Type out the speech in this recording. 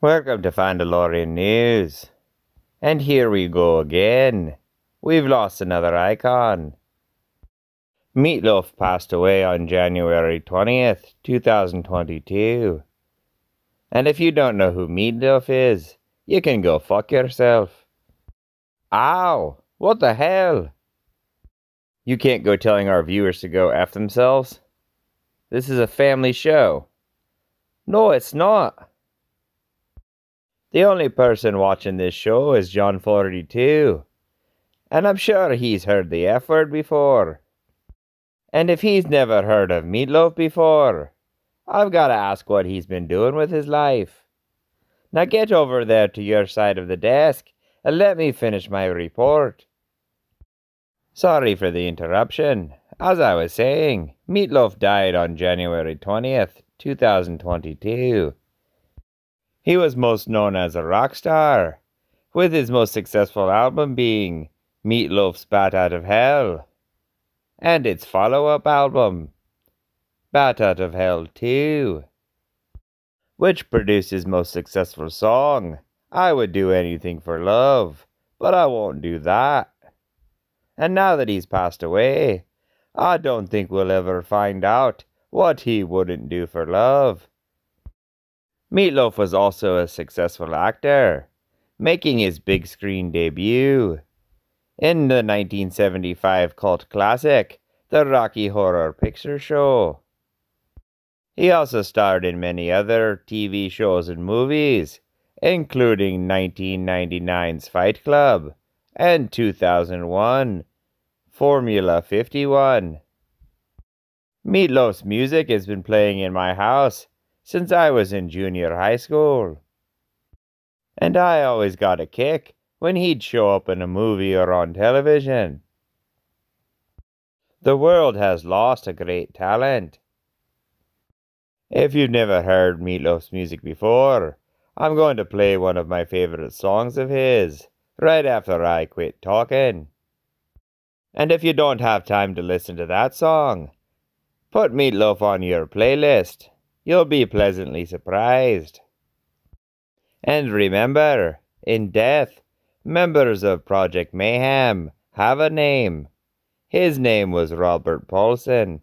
Welcome to Fandalorian News. And here we go again. We've lost another icon. Meatloaf passed away on January 20th, 2022. And if you don't know who Meatloaf is, you can go fuck yourself. Ow! What the hell? You can't go telling our viewers to go F themselves. This is a family show. No, it's not. The only person watching this show is John42. And I'm sure he's heard the F word before. And if he's never heard of meatloaf before, I've got to ask what he's been doing with his life. Now get over there to your side of the desk and let me finish my report. Sorry for the interruption. As I was saying, Meatloaf died on January 20th, 2022. He was most known as a rock star, with his most successful album being Meatloaf's Bat Out of Hell, and its follow up album, Bat Out of Hell 2, which produced his most successful song, I Would Do Anything for Love, but I won't do that. And now that he's passed away, I don't think we'll ever find out what he wouldn't do for love. Meatloaf was also a successful actor, making his big screen debut in the 1975 cult classic, The Rocky Horror Picture Show. He also starred in many other TV shows and movies, including 1999's Fight Club and 2001 Formula 51. Meatloaf's music has been playing in my house since I was in junior high school. And I always got a kick when he'd show up in a movie or on television. The world has lost a great talent. If you've never heard Meatloaf's music before, I'm going to play one of my favorite songs of his right after I quit talking. And if you don't have time to listen to that song, put Meatloaf on your playlist you'll be pleasantly surprised. And remember, in death, members of Project Mayhem have a name. His name was Robert Paulson.